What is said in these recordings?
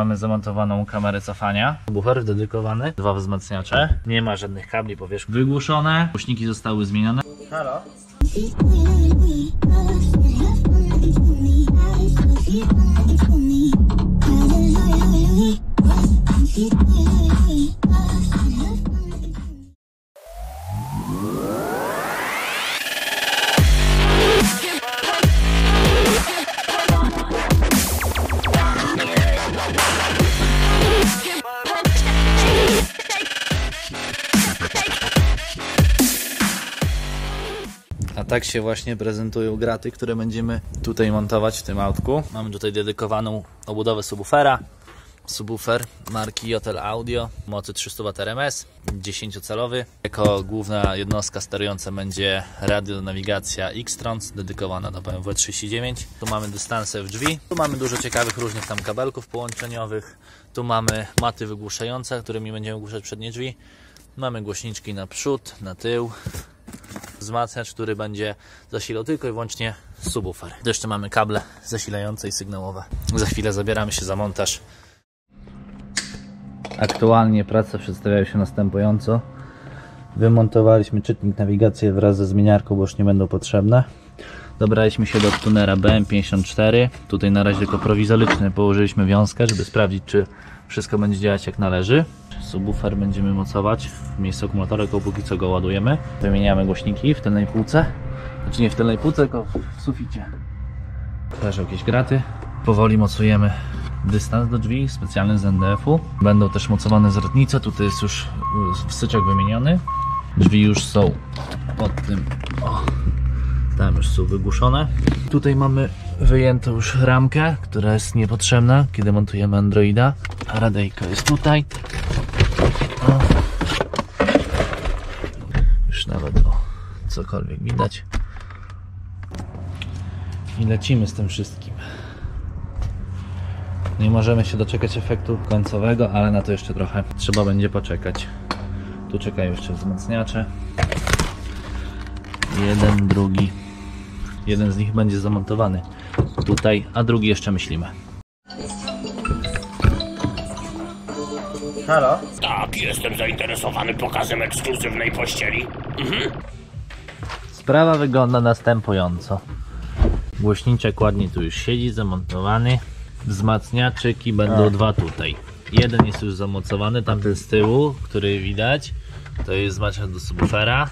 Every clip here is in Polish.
Mamy zamontowaną kamerę cofania. Bufer dedykowany, dwa wzmacniacze. Nie ma żadnych kabli powierzchni. Wygłuszone, głośniki zostały zmienione. Halo? Tak się właśnie prezentują graty, które będziemy tutaj montować w tym autku. Mamy tutaj dedykowaną obudowę subwoofera. Subwoofer marki Jotel Audio, mocy 300 W RMS, 10-calowy. Jako główna jednostka sterująca będzie radio nawigacja X-Trons, dedykowana do BMW 39. Tu mamy dystanse w drzwi. Tu mamy dużo ciekawych różnych tam kabelków połączeniowych. Tu mamy maty wygłuszające, którymi będziemy ogłuszać przednie drzwi. Mamy głośniczki na przód, na tył, wzmacniacz, który będzie zasilał tylko i wyłącznie subwoofer. Jeszcze mamy kable zasilające i sygnałowe. Za chwilę zabieramy się za montaż. Aktualnie prace przedstawiają się następująco. Wymontowaliśmy czytnik nawigacji wraz ze zmieniarką, bo już nie będą potrzebne. Dobraliśmy się do tunera BM54. Tutaj na razie tylko prowizoryczny położyliśmy wiązkę, żeby sprawdzić, czy wszystko będzie działać jak należy. Subwoofer będziemy mocować w miejscu akumulatora, tylko póki co go ładujemy. Wymieniamy głośniki w tylnej półce. Znaczy nie w tylnej półce, tylko w suficie. Też jakieś graty. Powoli mocujemy dystans do drzwi, specjalny z NDF-u. Będą też mocowane zwrotnice. Tutaj jest już y, wstyczek wymieniony. Drzwi już są pod tym. O, tam już są wygłuszone. Tutaj mamy wyjętą już ramkę, która jest niepotrzebna, kiedy montujemy Androida. A radyjko jest tutaj. O. Już nawet o, cokolwiek widać. I lecimy z tym wszystkim. Nie możemy się doczekać efektu końcowego, ale na to jeszcze trochę trzeba będzie poczekać. Tu czekają jeszcze wzmacniacze. Jeden, drugi. Jeden z nich będzie zamontowany tutaj, a drugi jeszcze myślimy. Halo? Tak, jestem zainteresowany pokazem ekskluzywnej pościeli. Sprawa wygląda następująco. Głośniczek ładnie tu już siedzi, zamontowany. Wzmacniaczyki będą dwa tutaj. Jeden jest już zamocowany, tamten z tyłu, który widać, to jest wzmacniacz do subwoofera.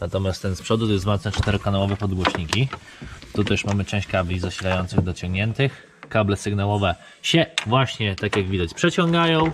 Natomiast ten z przodu to jest wzmacniacz czterokanałowy pod głośniki. Tu też mamy część kabli zasilających dociągniętych. Kable sygnałowe się właśnie, tak jak widać, przeciągają.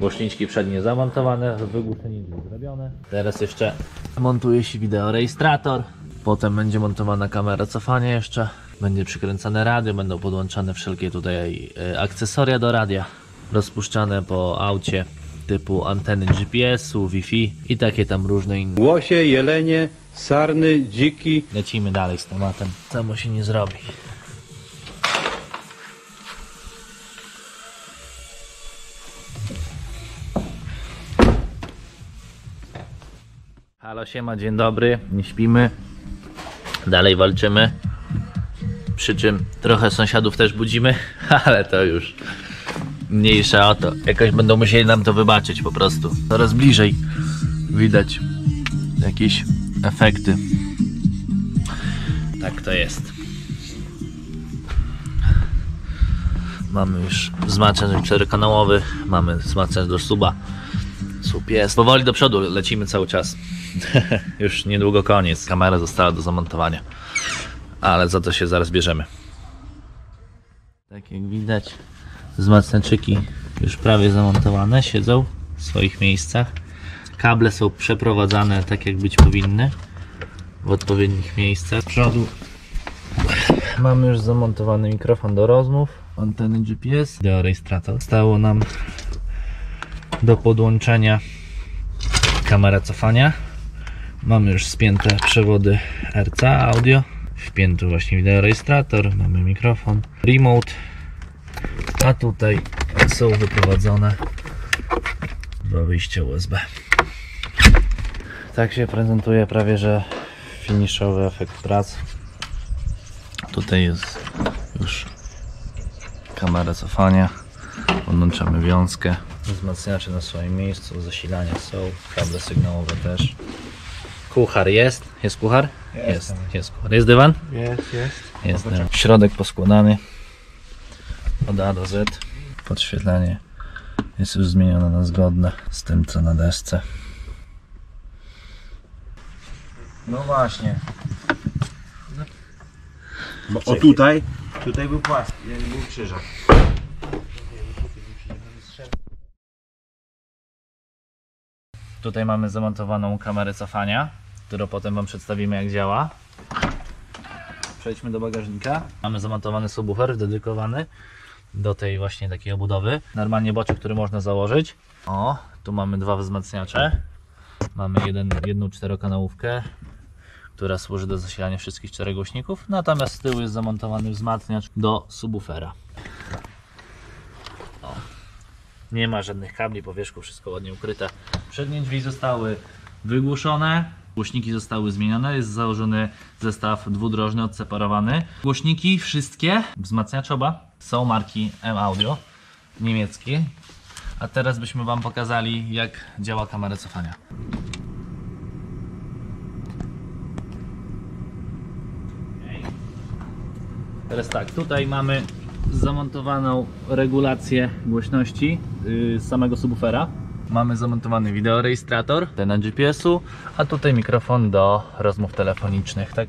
Głośniczki przednie zamontowane, wygłuszenie zrobione. Teraz jeszcze montuje się wideorejestrator. Potem będzie montowana kamera cofania jeszcze. Będzie przykręcane radio, będą podłączane wszelkie tutaj e, akcesoria do radia. Rozpuszczane po aucie typu anteny GPS-u, Wi-Fi i takie tam różne inne. Łosie, jelenie, sarny, dziki, Lecimy dalej z tematem. Samo się nie zrobi. Halo siema, dzień dobry. Nie śpimy. Dalej walczymy. Przy czym trochę sąsiadów też budzimy, ale to już mniejsza o to. Jakoś będą musieli nam to wybaczyć po prostu. Coraz bliżej widać jakieś efekty. Tak to jest. Mamy już wzmacniacz czterokanałowy, mamy wzmacniacz do suba. Sub jest. Powoli do przodu lecimy cały czas. już niedługo koniec. Kamera została do zamontowania. Ale za to się zaraz bierzemy. Tak jak widać, wzmacniaczyki już prawie zamontowane, siedzą w swoich miejscach. Kable są przeprowadzane tak jak być powinny w odpowiednich miejscach. Z przodu mamy już zamontowany mikrofon do rozmów, anteny GPS, wideorejestrator. Stało nam do podłączenia kamera cofania. Mamy już spięte przewody RCA audio, wpięty właśnie wideorejestrator, mamy mikrofon, remote, a tutaj są wyprowadzone dwa wyjścia USB. Tak się prezentuje prawie że finiszowy efekt prac. Tutaj jest już kamera cofania. Podłączamy wiązkę. Wzmacniacze na swoim miejscu, zasilania są, kable sygnałowe też. Kuchar jest? Jest kuchar? Jest, jest kuchar. Jest dywan? Jest, jest. Jest dywan. Środek poskładany od A do Z. Podświetlenie jest już zmienione na zgodne z tym co na desce. No właśnie. Bo o tutaj, tutaj był płaski, był krzyżak. Tutaj mamy zamontowaną kamerę cofania, którą potem Wam przedstawimy jak działa. Przejdźmy do bagażnika. Mamy zamontowany subwoofer dedykowany do tej właśnie takiej obudowy. Normalnie boczek, który można założyć. O, tu mamy dwa wzmacniacze. Mamy jeden, jedną czterokanałówkę, która służy do zasilania wszystkich czterech głośników. Natomiast z tyłu jest zamontowany wzmacniacz do subwoofera. Nie ma żadnych kabli po wierzchu, wszystko ładnie ukryte. Przednie drzwi zostały wygłuszone, głośniki zostały zmienione, jest założony zestaw dwudrożny, odseparowany. Głośniki wszystkie, wzmacniacze oba, są marki M-Audio, niemieckie. A teraz byśmy Wam pokazali jak działa kamera cofania. Teraz tak, tutaj mamy zamontowaną regulację głośności yy, samego subwoofera. Mamy zamontowany wideorejestrator, ten na GPS-u, a tutaj mikrofon do rozmów telefonicznych. Tak,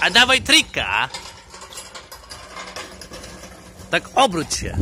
a dawaj trika. Tak obróć się.